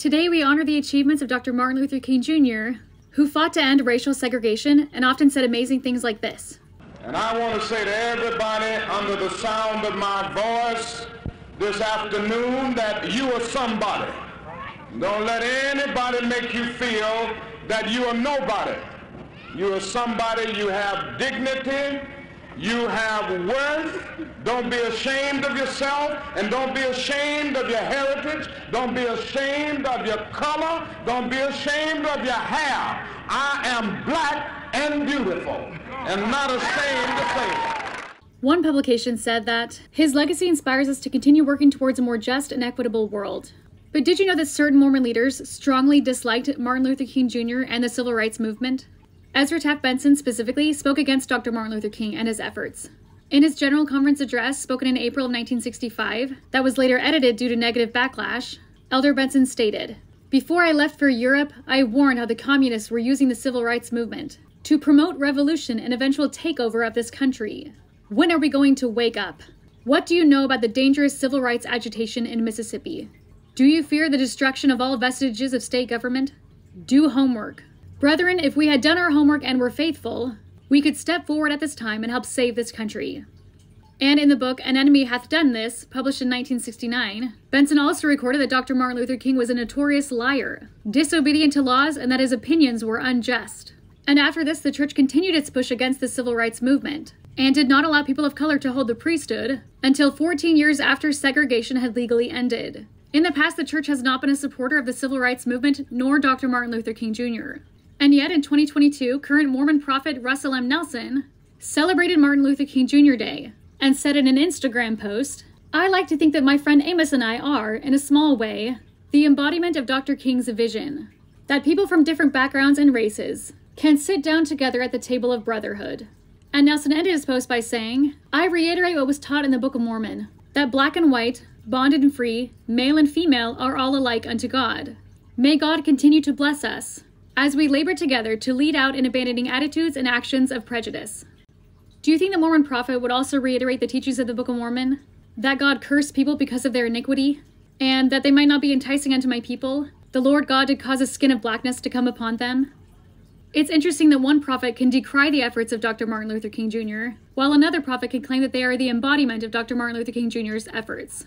Today, we honor the achievements of Dr. Martin Luther King Jr., who fought to end racial segregation and often said amazing things like this. And I want to say to everybody under the sound of my voice this afternoon that you are somebody. Don't let anybody make you feel that you are nobody. You are somebody, you have dignity, you have worth. Don't be ashamed of yourself and don't be ashamed of your heritage. Don't be ashamed of your color. Don't be ashamed of your hair. I am black and beautiful and not ashamed to say it. One publication said that his legacy inspires us to continue working towards a more just and equitable world. But did you know that certain Mormon leaders strongly disliked Martin Luther King Jr. and the civil rights movement? Ezra Taft Benson specifically spoke against Dr. Martin Luther King and his efforts. In his General Conference address spoken in April of 1965, that was later edited due to negative backlash, Elder Benson stated Before I left for Europe, I warned how the communists were using the civil rights movement to promote revolution and eventual takeover of this country. When are we going to wake up? What do you know about the dangerous civil rights agitation in Mississippi? Do you fear the destruction of all vestiges of state government? Do homework. Brethren, if we had done our homework and were faithful, we could step forward at this time and help save this country. And in the book An Enemy Hath Done This, published in 1969, Benson also recorded that Dr. Martin Luther King was a notorious liar, disobedient to laws, and that his opinions were unjust. And after this, the church continued its push against the civil rights movement and did not allow people of color to hold the priesthood until 14 years after segregation had legally ended. In the past, the church has not been a supporter of the civil rights movement nor Dr. Martin Luther King Jr. And yet, in 2022, current Mormon prophet Russell M. Nelson celebrated Martin Luther King Jr. Day and said in an Instagram post, I like to think that my friend Amos and I are, in a small way, the embodiment of Dr. King's vision that people from different backgrounds and races can sit down together at the table of brotherhood. And Nelson ended his post by saying, I reiterate what was taught in the Book of Mormon that black and white, bonded and free, male and female are all alike unto God. May God continue to bless us as we labor together to lead out in abandoning attitudes and actions of prejudice. Do you think the Mormon prophet would also reiterate the teachings of the Book of Mormon? That God cursed people because of their iniquity, and that they might not be enticing unto my people? The Lord God did cause a skin of blackness to come upon them. It's interesting that one prophet can decry the efforts of Dr. Martin Luther King Jr., while another prophet can claim that they are the embodiment of Dr. Martin Luther King Jr.'s efforts.